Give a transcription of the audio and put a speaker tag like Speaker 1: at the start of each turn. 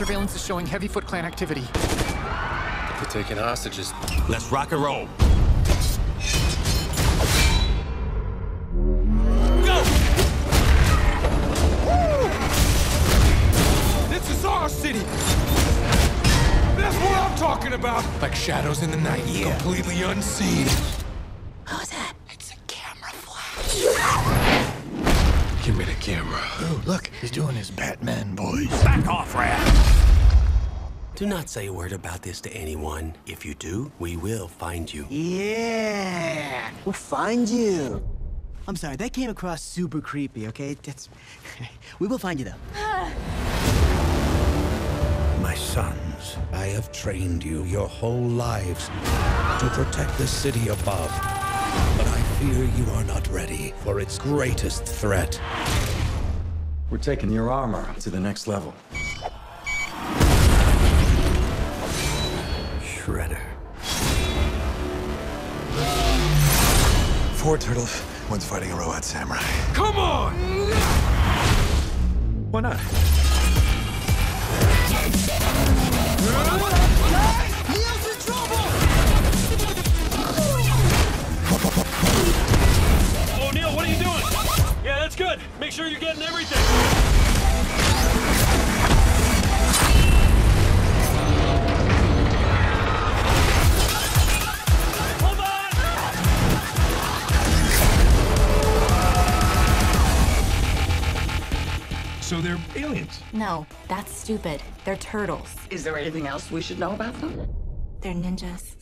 Speaker 1: Surveillance is showing heavy Foot Clan activity.
Speaker 2: They're taking hostages.
Speaker 3: Let's rock and roll.
Speaker 4: Go! This is our city! That's what I'm talking about! Like shadows in the night,
Speaker 3: Yeah.
Speaker 4: completely unseen. Me the camera.
Speaker 5: Oh, look, he's doing his Batman voice.
Speaker 3: Back off, Rat. Do not say a word about this to anyone. If you do, we will find you.
Speaker 6: Yeah, we'll find you. I'm sorry, that came across super creepy, okay? That's. we will find you, though.
Speaker 7: My sons, I have trained you your whole lives to protect the city above. But I fear you are not ready for its greatest threat.
Speaker 8: We're taking your armor to the next level.
Speaker 7: Shredder.
Speaker 5: Four turtles, one's fighting a robot samurai.
Speaker 4: Come on!
Speaker 8: Why not?
Speaker 9: Good. Make sure you're getting everything. Hold on!
Speaker 8: So they're aliens.
Speaker 10: No, that's stupid. They're turtles.
Speaker 11: Is there anything else we should know about them?
Speaker 10: They're ninjas.